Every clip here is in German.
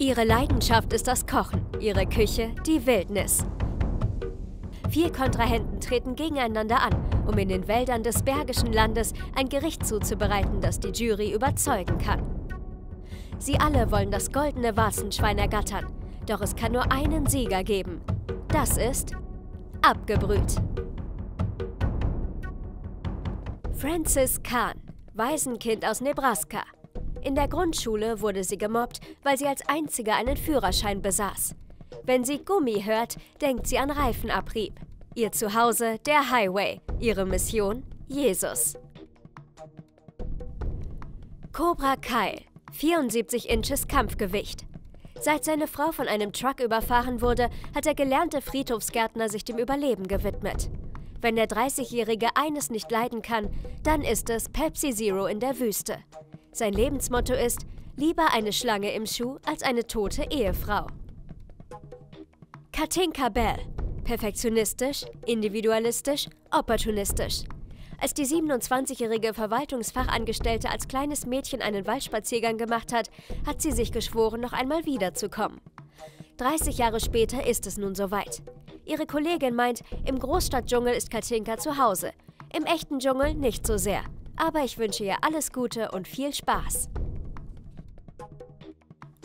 Ihre Leidenschaft ist das Kochen, ihre Küche die Wildnis. Vier Kontrahenten treten gegeneinander an, um in den Wäldern des Bergischen Landes ein Gericht zuzubereiten, das die Jury überzeugen kann. Sie alle wollen das goldene Warzenschwein ergattern, doch es kann nur einen Sieger geben. Das ist abgebrüht. Frances Kahn, Waisenkind aus Nebraska. In der Grundschule wurde sie gemobbt, weil sie als einzige einen Führerschein besaß. Wenn sie Gummi hört, denkt sie an Reifenabrieb. Ihr Zuhause der Highway, ihre Mission Jesus. Cobra Kyle, 74 Inches Kampfgewicht. Seit seine Frau von einem Truck überfahren wurde, hat der gelernte Friedhofsgärtner sich dem Überleben gewidmet. Wenn der 30-Jährige eines nicht leiden kann, dann ist es Pepsi Zero in der Wüste. Sein Lebensmotto ist, lieber eine Schlange im Schuh als eine tote Ehefrau. Katinka Bell. Perfektionistisch, individualistisch, opportunistisch. Als die 27-jährige Verwaltungsfachangestellte als kleines Mädchen einen Waldspaziergang gemacht hat, hat sie sich geschworen, noch einmal wiederzukommen. 30 Jahre später ist es nun soweit. Ihre Kollegin meint, im Großstadtdschungel ist Katinka zu Hause. Im echten Dschungel nicht so sehr. Aber ich wünsche ihr alles Gute und viel Spaß.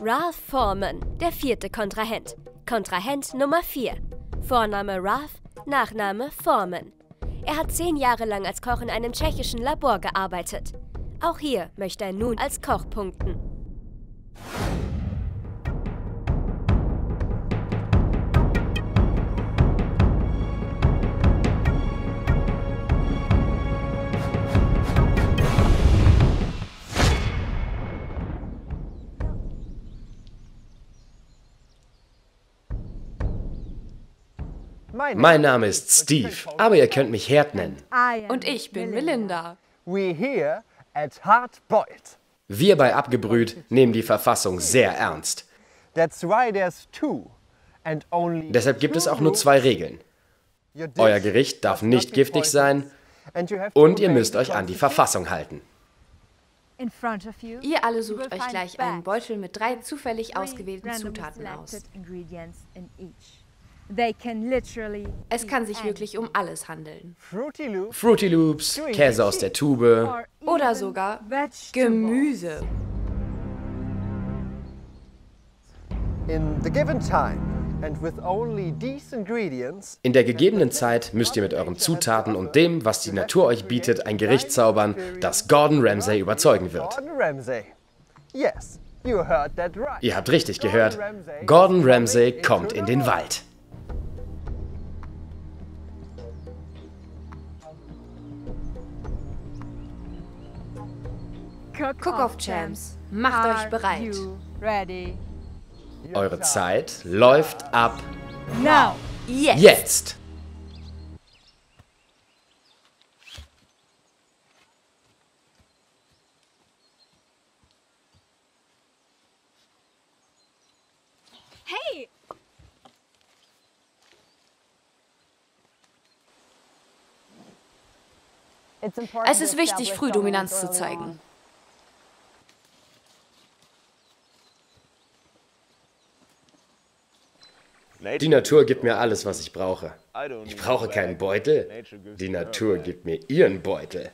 Ralph Foreman, der vierte Kontrahent. Kontrahent Nummer 4. Vorname Ralph, Nachname Foreman. Er hat zehn Jahre lang als Koch in einem tschechischen Labor gearbeitet. Auch hier möchte er nun als Koch punkten. Mein Name ist Steve, aber ihr könnt mich Herd nennen. Und ich bin Melinda. Wir bei Abgebrüht nehmen die Verfassung sehr ernst. Deshalb gibt es auch nur zwei Regeln. Euer Gericht darf nicht giftig sein und ihr müsst euch an die Verfassung halten. Ihr alle sucht euch gleich einen Beutel mit drei zufällig ausgewählten Zutaten aus. Es kann sich wirklich um alles handeln. Fruity Loops, Käse aus der Tube oder sogar Gemüse. In der gegebenen Zeit müsst ihr mit euren Zutaten und dem, was die Natur euch bietet, ein Gericht zaubern, das Gordon Ramsay überzeugen wird. Ihr habt richtig gehört. Gordon Ramsay kommt in den Wald. Cook-Off-Champs, macht euch bereit. Eure Zeit läuft ab. Now. Jetzt. Jetzt. Hey! Es ist wichtig, früh Dominanz zu zeigen. Die Natur gibt mir alles, was ich brauche. Ich brauche keinen Beutel. Die Natur gibt mir ihren Beutel.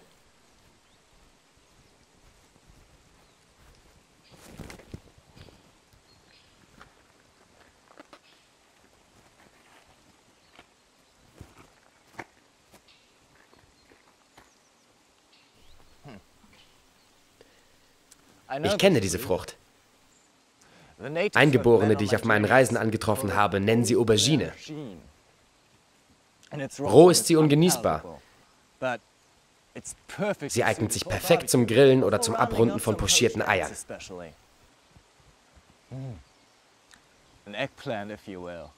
Ich kenne diese Frucht. Eingeborene, die ich auf meinen Reisen angetroffen habe, nennen sie Aubergine. Roh ist sie ungenießbar. Sie eignet sich perfekt zum Grillen oder zum Abrunden von pochierten Eiern. An eggplant, if you will.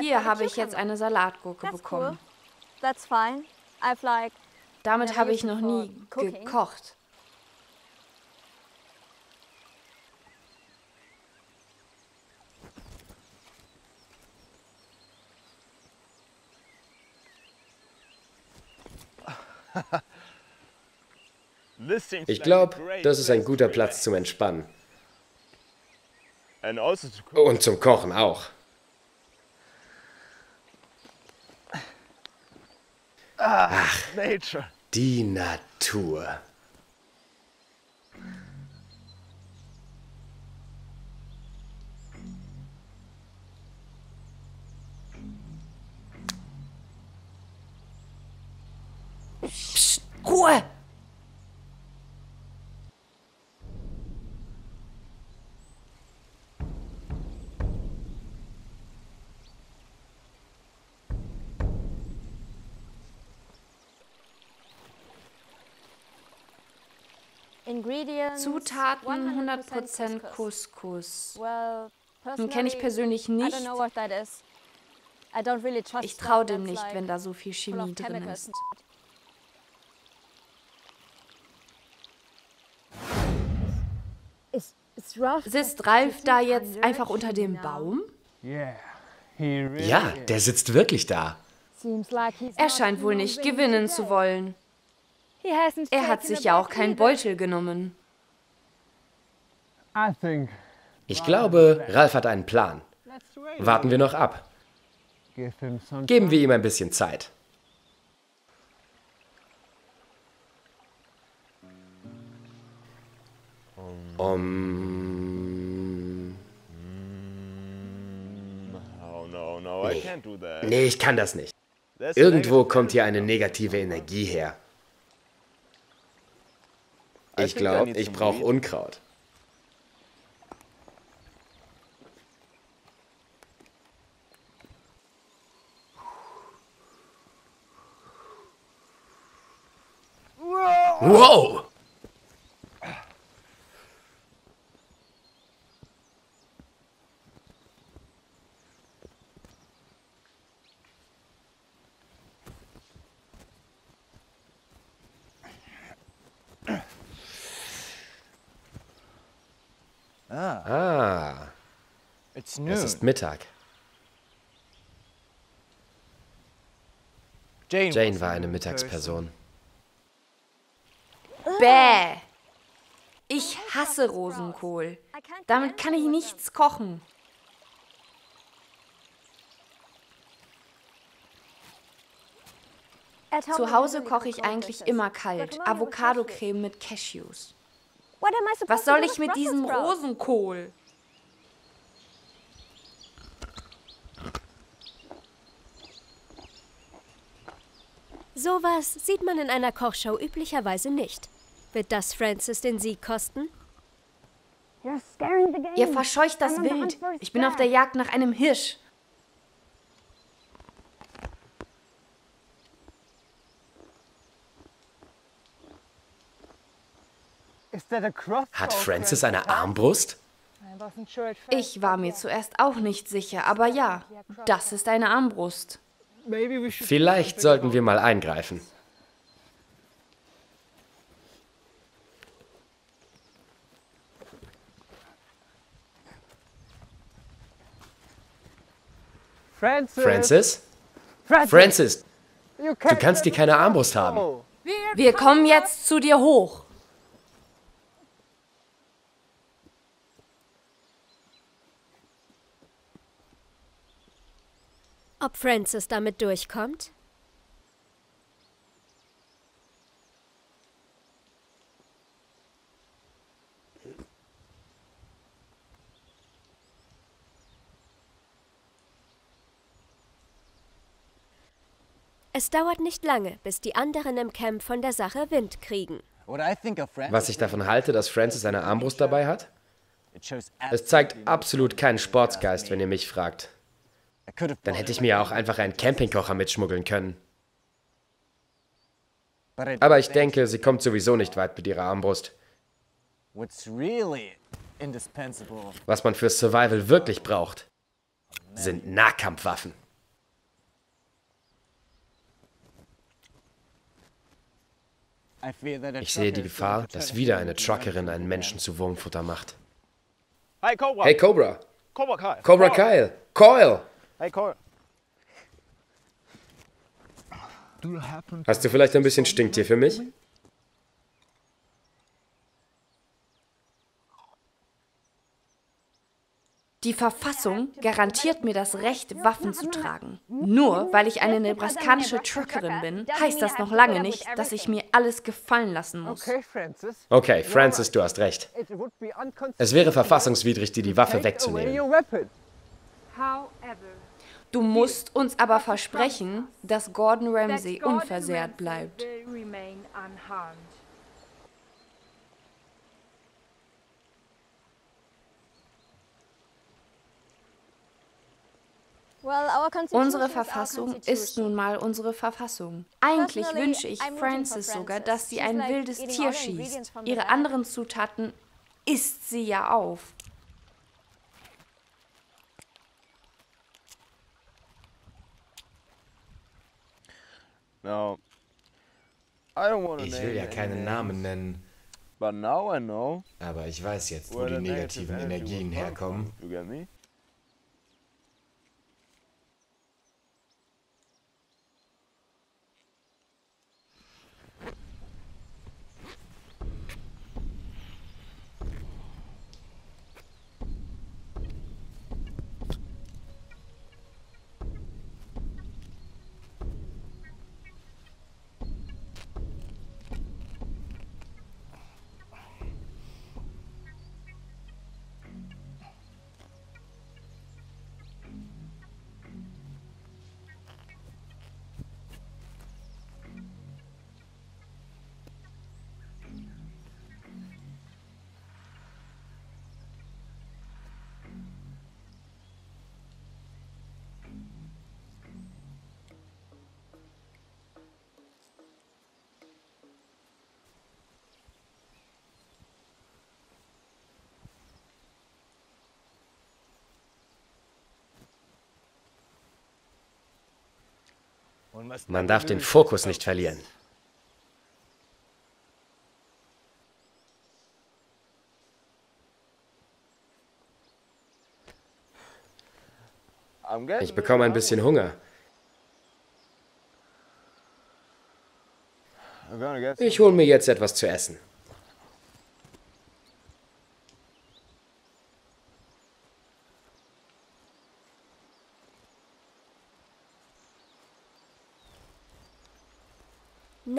Hier habe ich jetzt eine Salatgurke bekommen. Damit habe ich noch nie gekocht. Ich glaube, das ist ein guter Platz zum Entspannen. Also Und zum Kochen auch. Ach, die Natur. Zutaten 100% Couscous. Den kenne ich persönlich nicht. Ich traue dem nicht, wenn da so viel Chemie drin ist. Sitzt Ralf da jetzt einfach unter dem Baum? Ja, der sitzt wirklich da. Er scheint wohl nicht gewinnen zu wollen. Er hat sich ja auch keinen Beutel genommen. Ich glaube, Ralf hat einen Plan. Warten wir noch ab. Geben wir ihm ein bisschen Zeit. Um. Nee. nee, ich kann das nicht. Irgendwo kommt hier eine negative Energie her. Ich glaube, ich brauche Unkraut. Wow! Ah, es ist Mittag. Jane war eine Mittagsperson. Bäh! Ich hasse Rosenkohl. Damit kann ich nichts kochen. Zu Hause koche ich eigentlich immer kalt. Avocado-Creme mit Cashews. Was soll ich mit diesem Rosenkohl? Sowas sieht man in einer Kochshow üblicherweise nicht. Wird das Francis den Sieg kosten? Ihr verscheucht das Wild. Ich bin auf der Jagd nach einem Hirsch. Hat Francis eine Armbrust? Ich war mir zuerst auch nicht sicher, aber ja, das ist eine Armbrust. Vielleicht sollten wir mal eingreifen. Francis? Francis, du kannst dir keine Armbrust haben. Wir kommen jetzt zu dir hoch. Ob Francis damit durchkommt? Es dauert nicht lange, bis die anderen im Camp von der Sache Wind kriegen. Was ich davon halte, dass Francis eine Armbrust dabei hat? Es zeigt absolut keinen Sportsgeist, wenn ihr mich fragt. Dann hätte ich mir ja auch einfach einen Campingkocher mitschmuggeln können. Aber ich denke, sie kommt sowieso nicht weit mit ihrer Armbrust. Was man für Survival wirklich braucht, sind Nahkampfwaffen. Ich sehe die Gefahr, dass wieder eine Truckerin einen Menschen zu Wurmfutter macht. Hey Cobra! Cobra Kyle! Coil! Hey, Cole. Hast du vielleicht ein bisschen Stinktier für mich? Die Verfassung garantiert mir das Recht, Waffen zu tragen. Nur weil ich eine nebraskanische Truckerin bin, heißt das noch lange nicht, dass ich mir alles gefallen lassen muss. Okay, Francis, du hast recht. Es wäre verfassungswidrig, dir die Waffe wegzunehmen. Du musst uns aber versprechen, dass Gordon Ramsay unversehrt bleibt. Unsere Verfassung ist nun mal unsere Verfassung. Eigentlich wünsche ich Frances sogar, dass sie ein wildes Tier schießt. Ihre anderen Zutaten isst sie ja auf. Ich will ja keinen Namen nennen. Aber ich weiß jetzt, wo die negativen Energien herkommen. Man darf den Fokus nicht verlieren. Ich bekomme ein bisschen Hunger. Ich hole mir jetzt etwas zu essen.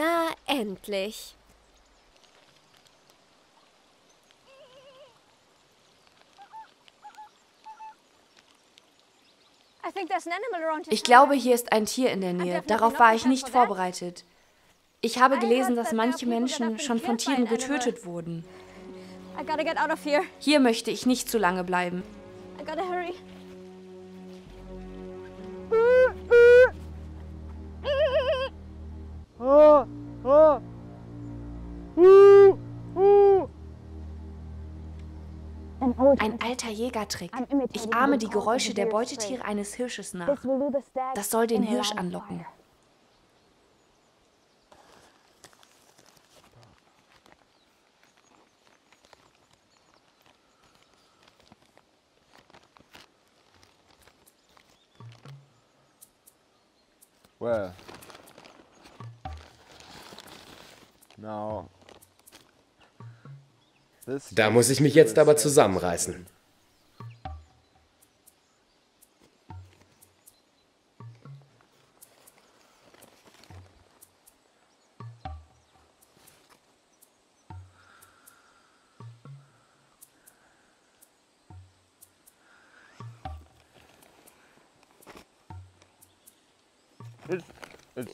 Na, endlich. Ich glaube, hier ist ein Tier in der Nähe. Darauf war ich nicht vorbereitet. Ich habe gelesen, dass manche Menschen schon von Tieren getötet wurden. Hier möchte ich nicht zu lange bleiben. Ein alter Jägertrick. Ich ahme die Geräusche der Beutetiere eines Hirsches nach. Das soll den Hirsch anlocken. Well, now da muss ich mich jetzt aber zusammenreißen.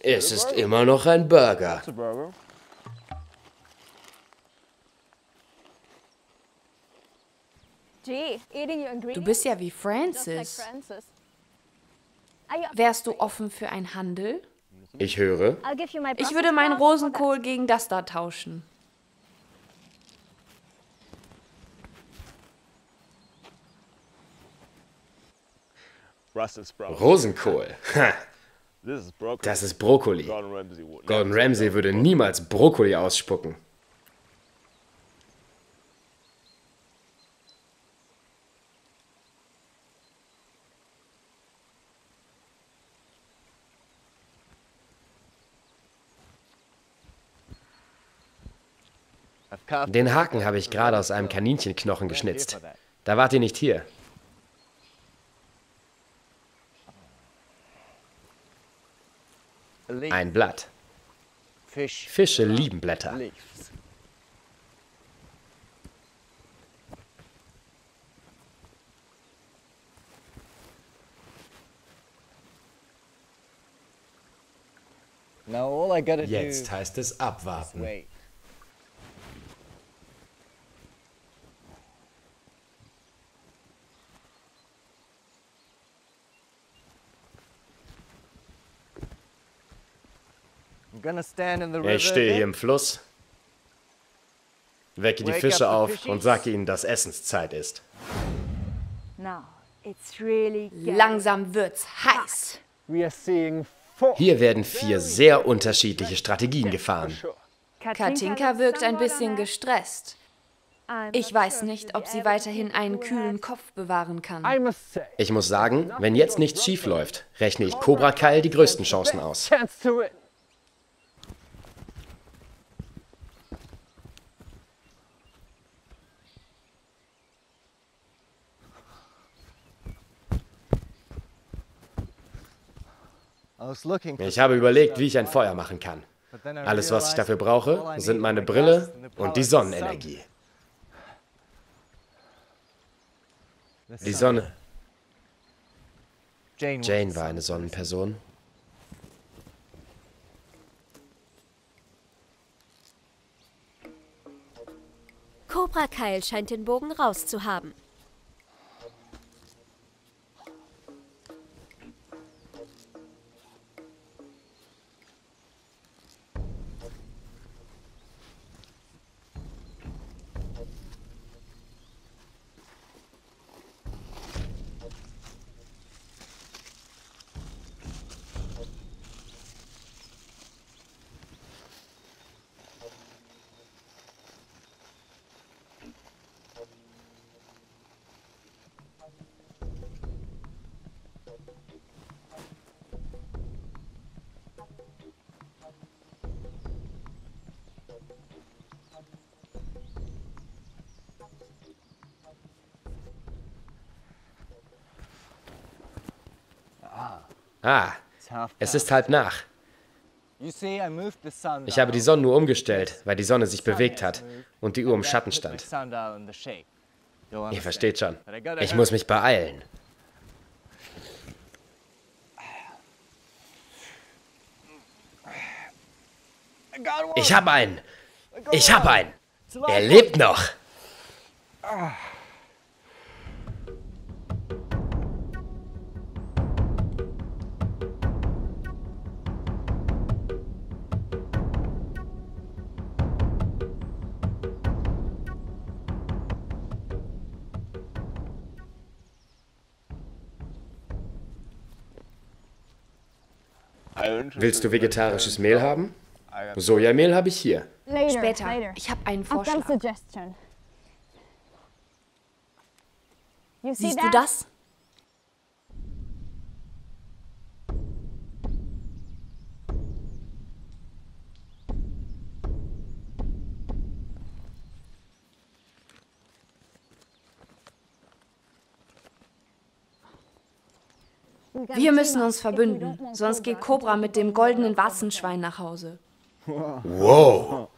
Es ist immer noch ein Burger. Du bist ja wie Francis. Wärst du offen für einen Handel? Ich höre. Ich würde meinen Rosenkohl gegen das da tauschen. Rosenkohl. Das ist Brokkoli. Gordon Ramsay würde niemals Brokkoli ausspucken. Den Haken habe ich gerade aus einem Kaninchenknochen geschnitzt. Da wart ihr nicht hier. Ein Blatt. Fische lieben Blätter. Jetzt heißt es abwarten. Ich stehe hier im Fluss, wecke die Fische auf und sage ihnen, dass Essenszeit ist. Langsam wird's heiß. Hier werden vier sehr unterschiedliche Strategien gefahren. Katinka wirkt ein bisschen gestresst. Ich weiß nicht, ob sie weiterhin einen kühlen Kopf bewahren kann. Ich muss sagen, wenn jetzt nichts schief läuft, rechne ich Cobra Kyle die größten Chancen aus. Ich habe überlegt, wie ich ein Feuer machen kann. Alles, was ich dafür brauche, sind meine Brille und die Sonnenenergie. Die Sonne. Jane war eine Sonnenperson. Cobra Kyle scheint den Bogen rauszuhaben. Ah, es ist halb nach. Ich habe die Sonne nur umgestellt, weil die Sonne sich bewegt hat und die Uhr im Schatten stand. Ihr versteht schon. Ich muss mich beeilen. Ich habe einen. Ich habe einen. Er lebt noch. Willst du vegetarisches Mehl haben? Sojamehl habe ich hier. Später. Ich habe einen Vorschlag. Siehst du das? Wir müssen uns verbünden, sonst geht Cobra mit dem goldenen Wassenschwein nach Hause. Wow.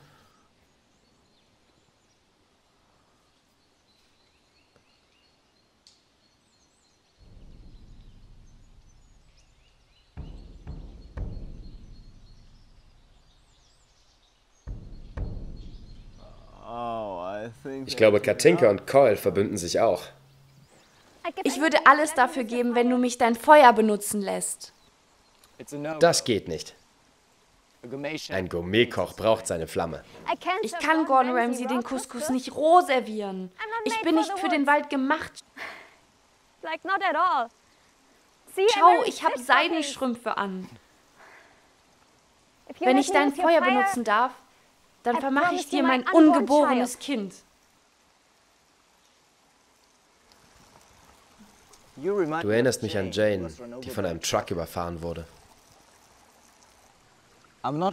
Ich glaube, Katinka und Coil verbünden sich auch. Ich würde alles dafür geben, wenn du mich dein Feuer benutzen lässt. Das geht nicht. Ein Gourmetkoch braucht seine Flamme. Ich kann Gordon Ramsay den Couscous nicht roh servieren. Ich bin nicht für den Wald gemacht. Schau, ich habe Seidenstrümpfe an. Wenn ich dein Feuer benutzen darf, dann vermache ich dir mein ungeborenes Kind. Du erinnerst mich an Jane, die von einem Truck überfahren wurde.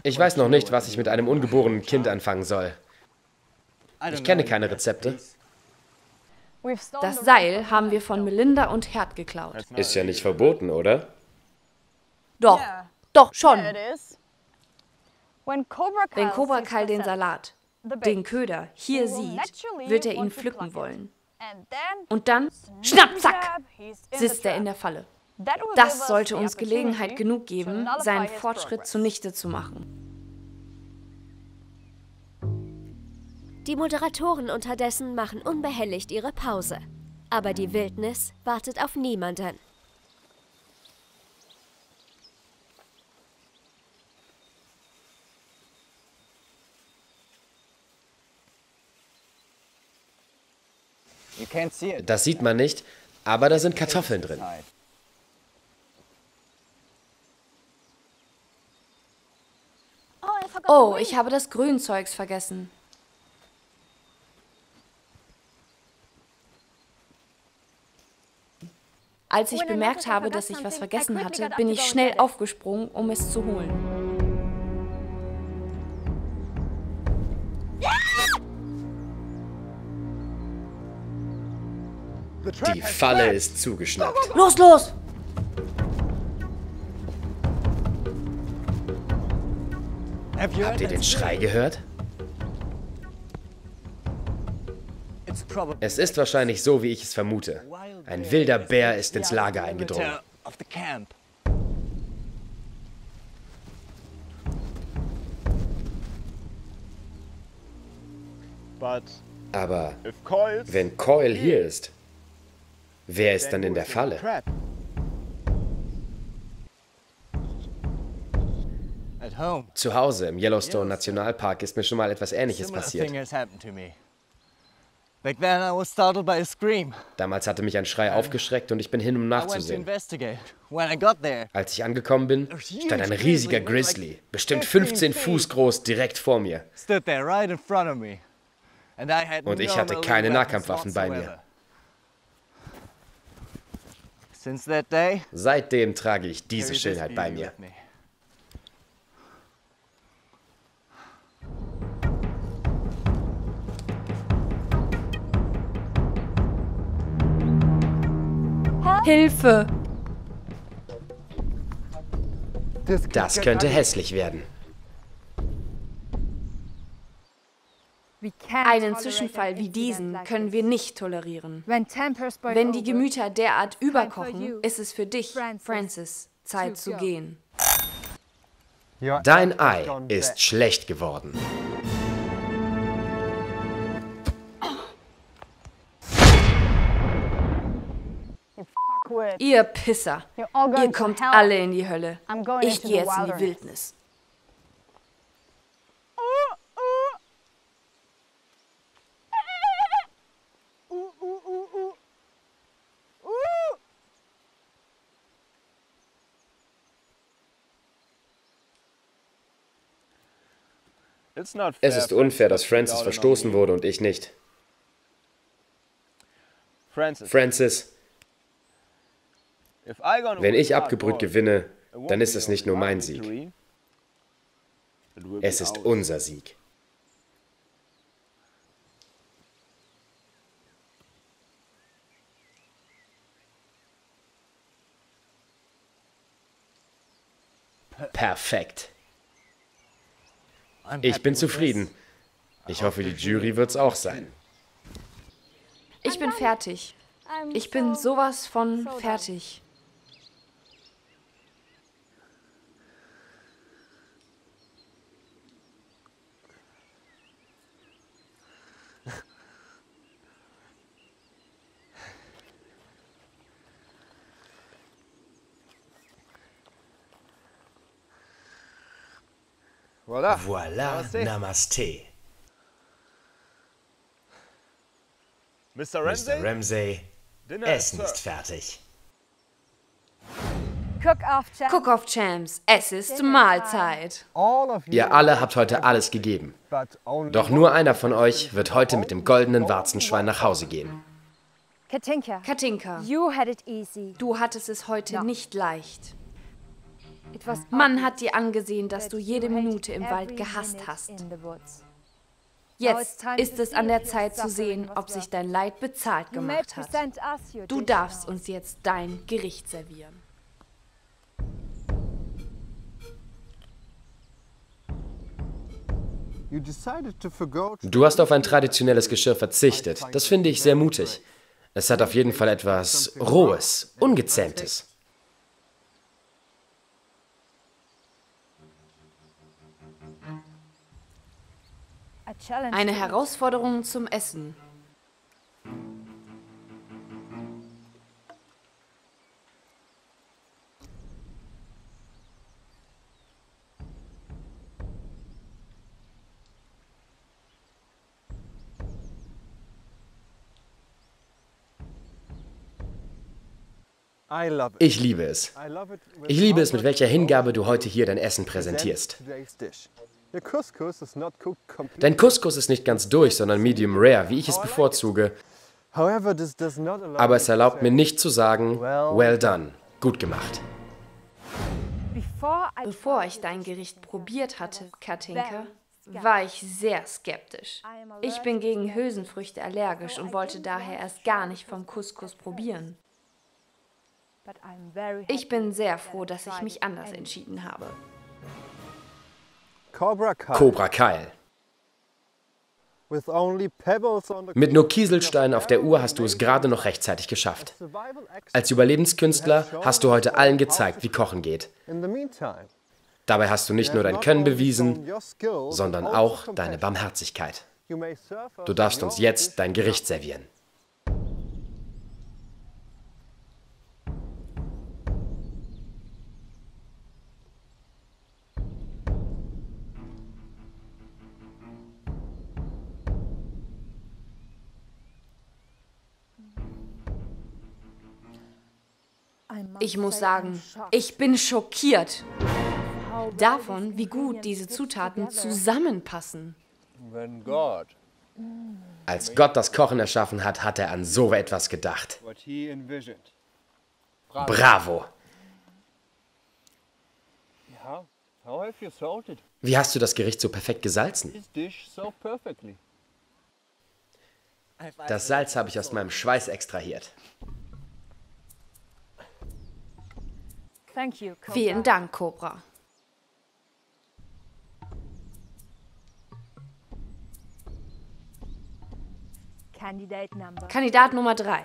Ich weiß noch nicht, was ich mit einem ungeborenen Kind anfangen soll. Ich kenne keine Rezepte. Das Seil haben wir von Melinda und Herd geklaut. Ist ja nicht verboten, oder? Doch, doch, schon. Wenn Cobra Kai den Salat, den Köder, hier sieht, wird er ihn pflücken wollen. Und dann, schnapp, zack, sitzt er in der Falle. Das sollte uns Gelegenheit genug geben, seinen Fortschritt zunichte zu machen. Die Moderatoren unterdessen machen unbehelligt ihre Pause. Aber die Wildnis wartet auf niemanden. Das sieht man nicht, aber da sind Kartoffeln drin. Oh, ich habe das Grünzeugs vergessen. Als ich bemerkt habe, dass ich was vergessen hatte, bin ich schnell aufgesprungen, um es zu holen. Die Falle ist zugeschnappt. Los, los! Habt ihr den Schrei gehört? Es ist wahrscheinlich so, wie ich es vermute. Ein wilder Bär ist ins Lager eingedrungen. Aber wenn Coil hier ist, wer ist dann in der Falle? Zu Hause im Yellowstone Nationalpark ist mir schon mal etwas Ähnliches passiert. Damals hatte mich ein Schrei aufgeschreckt und ich bin hin, um nachzusehen. Als ich angekommen bin, stand ein riesiger Grizzly, bestimmt 15 Fuß groß, direkt vor mir. Und ich hatte keine Nahkampfwaffen bei mir. Seitdem trage ich diese Schönheit bei mir. Hilfe! Das könnte hässlich werden. Einen Zwischenfall wie diesen können wir nicht tolerieren. Wenn die Gemüter derart überkochen, ist es für dich, Francis, Zeit zu gehen. Dein Ei ist schlecht geworden. Ihr Pisser, ihr kommt alle in die Hölle. Ich gehe jetzt in die Wildnis. Es ist unfair, dass Francis verstoßen wurde und ich nicht. Francis, wenn ich abgebrüht gewinne, dann ist es nicht nur mein Sieg. Es ist unser Sieg. Perfekt. Ich bin zufrieden. Ich hoffe, die Jury wird's auch sein. Ich bin fertig. Ich bin sowas von fertig. Voilà, voilà Namaste. Mr. Ramsay? Mr. Ramsay, Essen ist fertig. Cook-Off Champs, es ist Mahlzeit. Ihr alle habt heute alles gegeben. Doch nur einer von euch wird heute mit dem goldenen Warzenschwein nach Hause gehen. Katinka, du hattest es heute nicht leicht. Man hat dir angesehen, dass du jede Minute im Wald gehasst hast. Jetzt ist es an der Zeit zu sehen, ob sich dein Leid bezahlt gemacht hat. Du darfst uns jetzt dein Gericht servieren. Du hast auf ein traditionelles Geschirr verzichtet. Das finde ich sehr mutig. Es hat auf jeden Fall etwas Rohes, Ungezähmtes. Eine Herausforderung zum Essen. Ich liebe es. Ich liebe es, mit welcher Hingabe du heute hier dein Essen präsentierst. Dein Couscous ist nicht ganz durch, sondern medium rare, wie ich es bevorzuge. Aber es erlaubt mir nicht zu sagen, well done, gut gemacht. Bevor ich dein Gericht probiert hatte, Katinka, war ich sehr skeptisch. Ich bin gegen Hülsenfrüchte allergisch und wollte daher erst gar nicht vom Couscous probieren. Ich bin sehr froh, dass ich mich anders entschieden habe. Cobra Kyle. Mit nur Kieselsteinen auf der Uhr hast du es gerade noch rechtzeitig geschafft. Als Überlebenskünstler hast du heute allen gezeigt, wie Kochen geht. Dabei hast du nicht nur dein Können bewiesen, sondern auch deine Barmherzigkeit. Du darfst uns jetzt dein Gericht servieren. Ich muss sagen, ich bin schockiert davon, wie gut diese Zutaten zusammenpassen. Als Gott das Kochen erschaffen hat, hat er an so etwas gedacht. Bravo! Wie hast du das Gericht so perfekt gesalzen? Das Salz habe ich aus meinem Schweiß extrahiert. Vielen Dank, Cobra. Kandidat Nummer 3.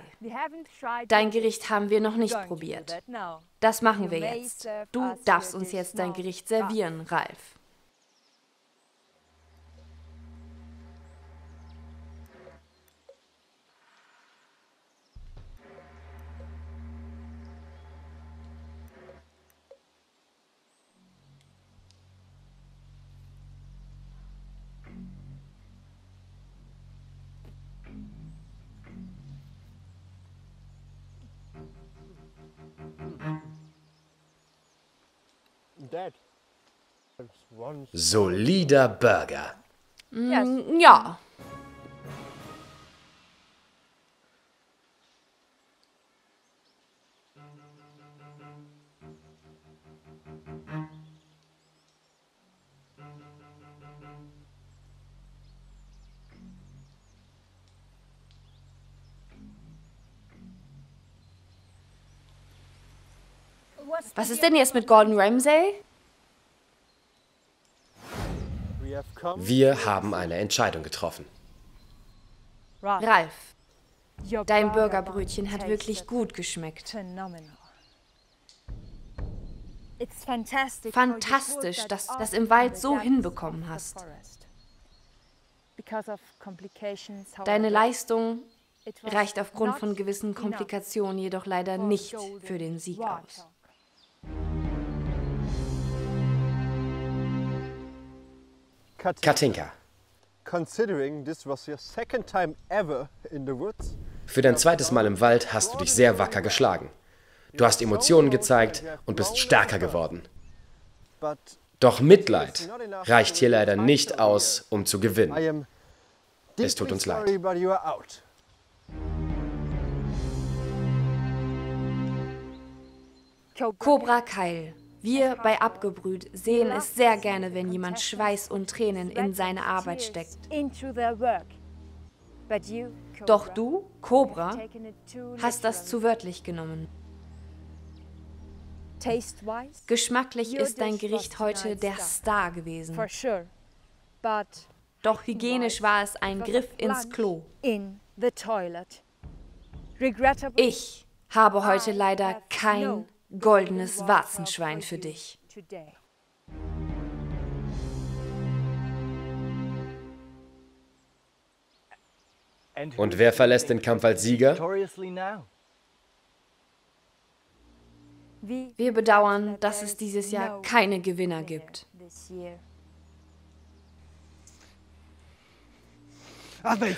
Dein Gericht haben wir noch nicht probiert. Das machen wir jetzt. Du darfst uns jetzt dein Gericht servieren, Ralf. Solider Burger. Mm, ja. Was ist denn jetzt mit Gordon Ramsay? Wir haben eine Entscheidung getroffen. Ralf, dein Burgerbrötchen hat wirklich gut geschmeckt. Fantastisch, dass du das im Wald so hinbekommen hast. Deine Leistung reicht aufgrund von gewissen Komplikationen jedoch leider nicht für den Sieg aus. Katinka. Für dein zweites Mal im Wald hast du dich sehr wacker geschlagen. Du hast Emotionen gezeigt und bist stärker geworden. Doch Mitleid reicht hier leider nicht aus, um zu gewinnen. Es tut uns leid. Cobra Keil, Wir bei Abgebrüht sehen es sehr gerne, wenn jemand Schweiß und Tränen in seine Arbeit steckt. Doch du, Cobra, hast das zu wörtlich genommen. Geschmacklich ist dein Gericht heute der Star gewesen. Doch hygienisch war es ein Griff ins Klo. Ich habe heute leider kein goldenes Warzenschwein für dich. Und wer verlässt den Kampf als Sieger? Wir bedauern, dass es dieses Jahr keine Gewinner gibt.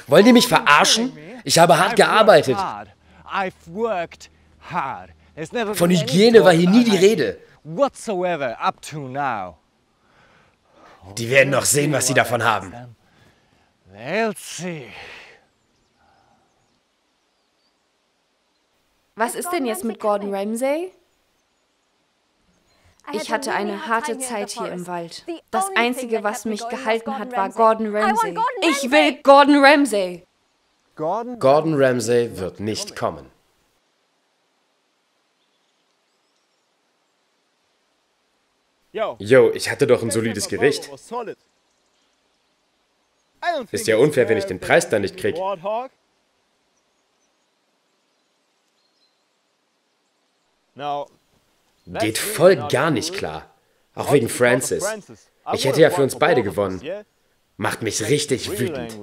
Wollen die mich verarschen? Ich habe hart gearbeitet. Von Hygiene war hier nie die Rede. Die werden noch sehen, was sie davon haben. Was ist denn jetzt mit Gordon Ramsay? Ich hatte eine harte Zeit hier im Wald. Das Einzige, was mich gehalten hat, war Gordon Ramsay. Ich will Gordon Ramsay! Gordon Ramsay wird nicht kommen. Yo, ich hatte doch ein solides Gericht. Ist ja unfair, wenn ich den Preis dann nicht krieg. Geht voll gar nicht klar. Auch wegen Francis. Ich hätte ja für uns beide gewonnen. Macht mich richtig wütend.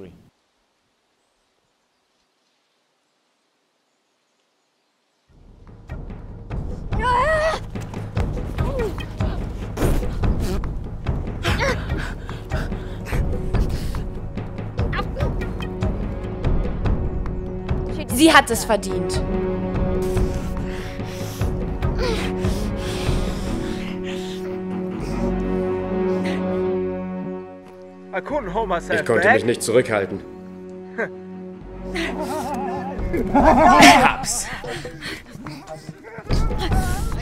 Sie hat es verdient. Ich konnte mich nicht zurückhalten. Ich hab's.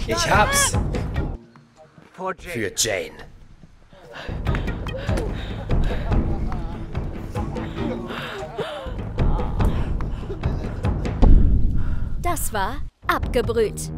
Ich hab's. Für Jane. Das war Abgebrüht.